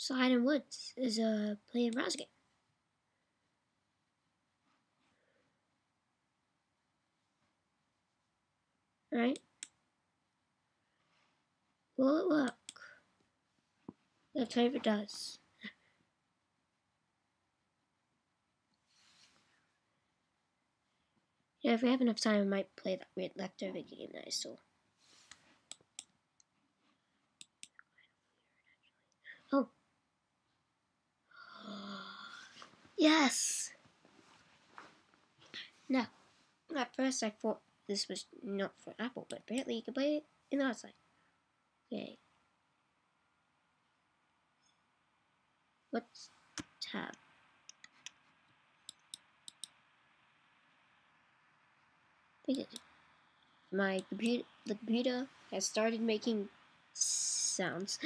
Slide and Woods is a playing browser game. Right? Will it work? Let's hope it does. Yeah, if we have enough time, we might play that weird leftover game that I saw. Oh. Yes! No. at first I thought this was not for Apple, but apparently you can play it in the outside. Yay. What's tab? My computer, the computer has started making sounds.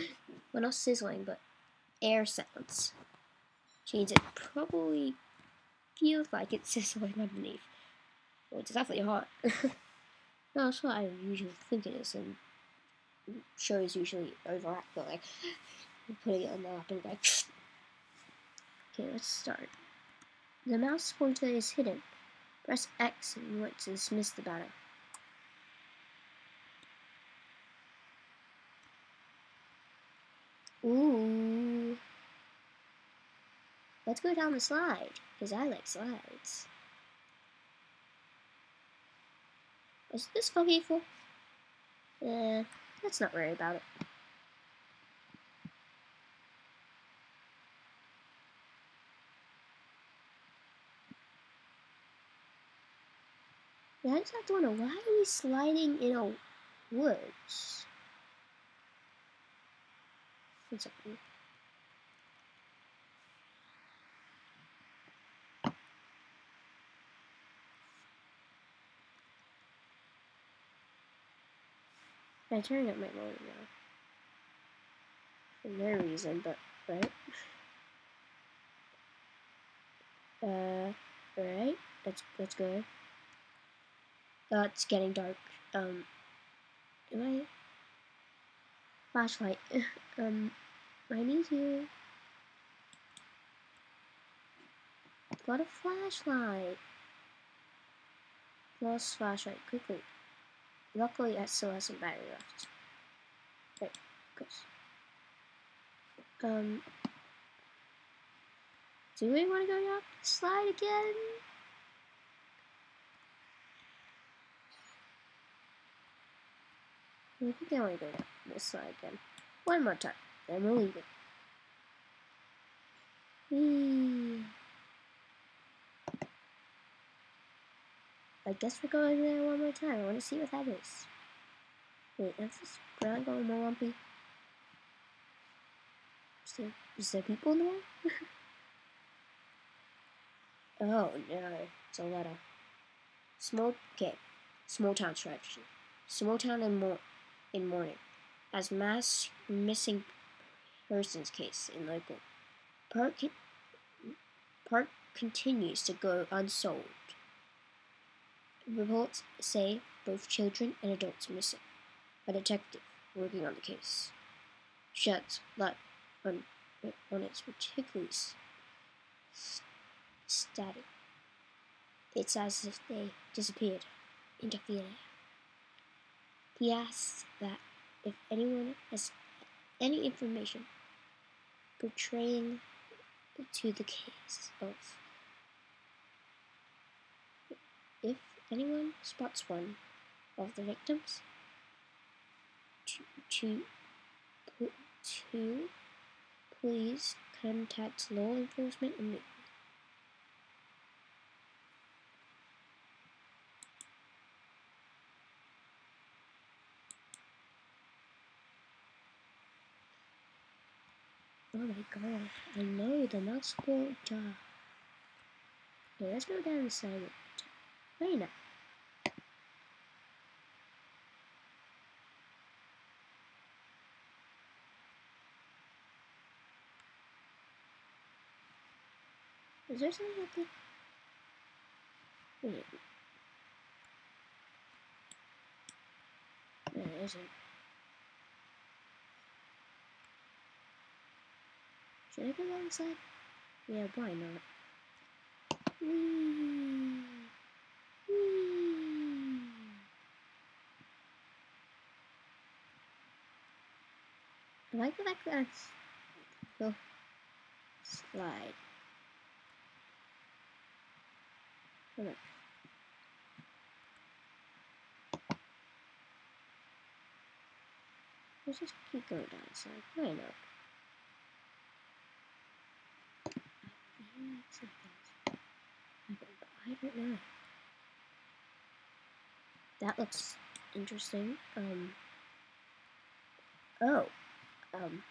Well, not sizzling, but air sounds. Which it probably feels like it's just sizzling underneath. Well, it's definitely hot. that's what I usually think it is, and shows usually overact, but like putting it on the lap and like. Okay, let's start. The mouse pointer is hidden. Press X and you want to dismiss the banner. Ooh. Let's go down the slide, because I like slides. Is this foggy for? Eh, let's not worry about it. Yeah, I just have to wonder, why are we sliding in a woods? One second. I'm turning up my volume now. For no reason, but, right? Uh, right? That's, that's good. Uh, it's getting dark. Um, am I? Flashlight. um, I need you. Got a flashlight. Lost flashlight quickly. Luckily, I still have some battery left. Right, goes. Um, do we want to go down the slide again? I want to go down this slide again. One more time, then we'll leave it. I guess we're going there one more time. I want to see what that is. Wait, is this ground going more lumpy? Is there, is there people in there? oh no, it's a letter. Small, okay, small town strategy. Small town and more in mourning, as mass missing persons case in local park, park continues to go unsolved. Reports say both children and adults are missing. A detective working on the case sheds light on, on its particularly static. It's as if they disappeared into thin air. He asks that if anyone has any information portraying to the case of if anyone spots one of the victims to, to, to please contact law enforcement immediately. Oh my god, I know the will jar. Okay, let's go down the side. Wait now. Is there something up there? Wait. There isn't. Should I go down the side? Yeah, why not? Whee! Whee! I like the fact that go slide. On. Let's just keep going down the side. Why not? I don't know. That looks interesting. Um. Oh. Um.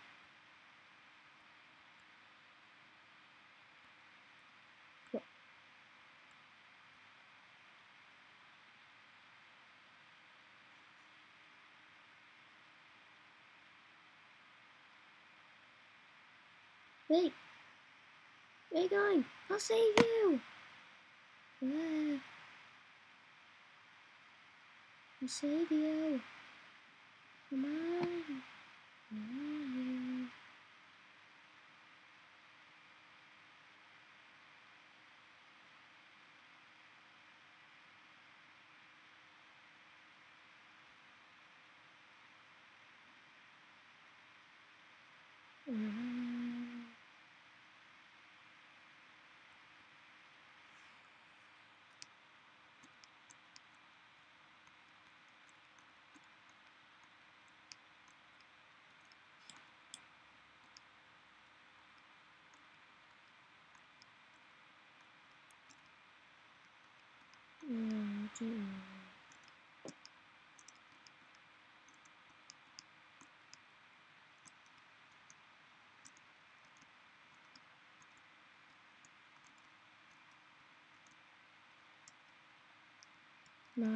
Wait. Where are you going? I'll save you. Ah. I'll save you. Come on. see. where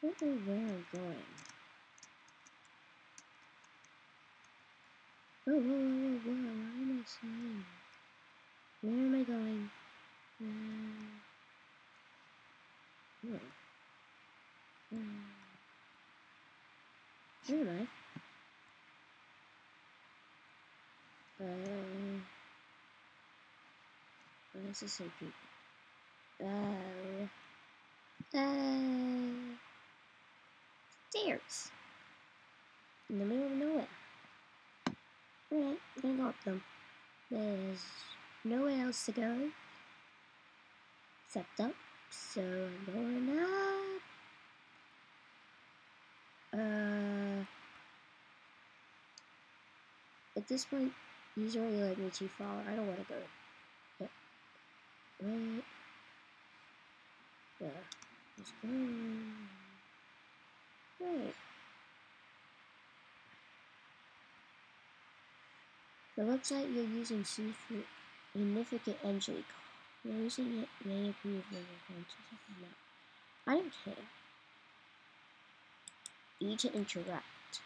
where is Vera going? Whoa, whoa, whoa, whoa, why am I sliding? Where am I going? Um, Hmm. Mm. Anyway. What is this so deep? Bye. stairs. In the middle of nowhere. Alright, we got them. There's nowhere else to go. Except up. So I'm going up. Uh, at this point, he's already led me too far. I don't want to go. Right. Yeah. Let's go. Right. The website you're using sees significant entry cost. You're using it may approve your responses if not. I don't care. E to interact.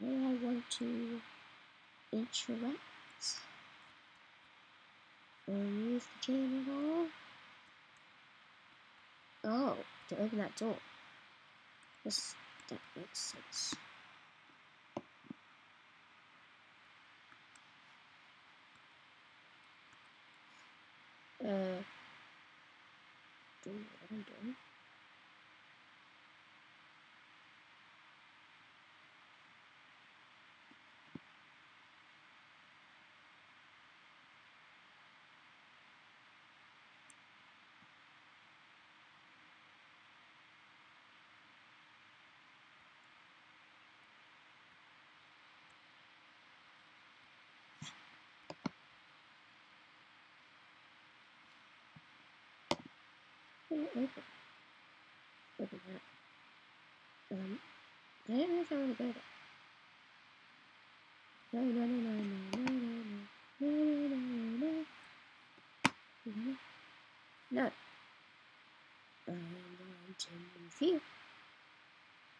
Where I want to interact. Remove the channel. Oh, to open that door. This that makes sense. Äh, dumm, dumm, dumm. Doing. Open. Open that. Um, I don't know if I want to go there. No, no, no, no, no, no, no, no, no, no, no, no. No. no. I'm going to move here.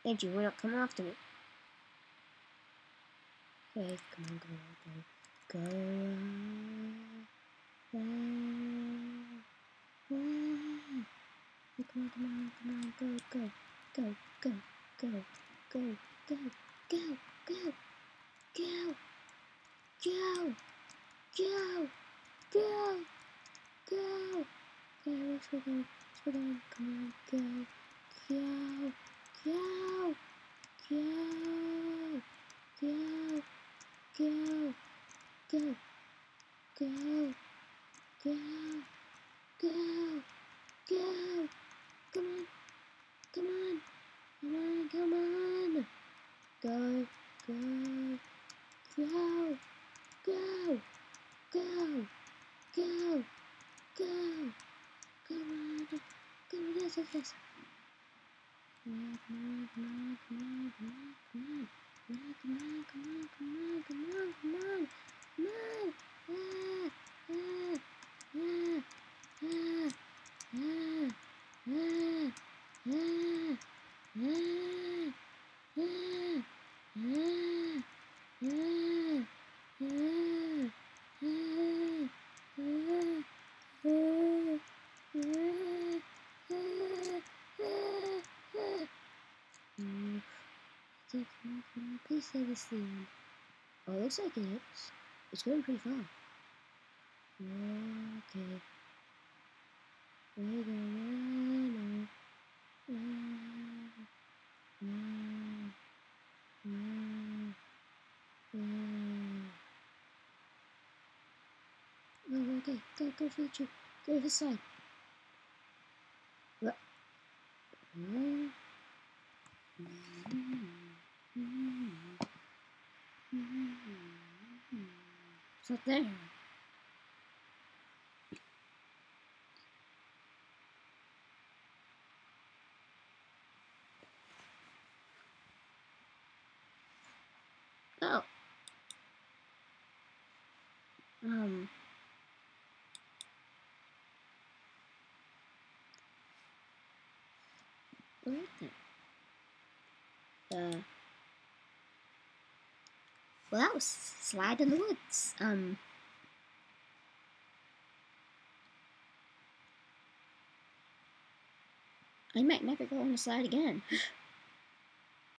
Thank you, we're not coming after me. Okay, come on, go, go, go. Ah, Come on, come on, come on, go, go, go, go, go, go, go, go, go, go. Go! Go! Go! Go! Go, let's go, going, let's go, going, come on, go! Go! Go! Go! Go! Go! Go! Go! Go! Go! go! Come on! Come on! Come on! Come on! Go! Go! Go! Go! Go! Go! Go! Come on! Come on! Yes, yes, Come on! Come on! Come on! Come on! Come on! Come on! Come on! Come on! Come on! Please say this the end. Oh, it looks like it is. It's going pretty far. Okay. We're gonna Oh, okay, go, go for the trip. Go to the side. What? It's not there. Oh. Um. The? Uh. Well, that was Slide in the Woods. Um. I might never go on the slide again.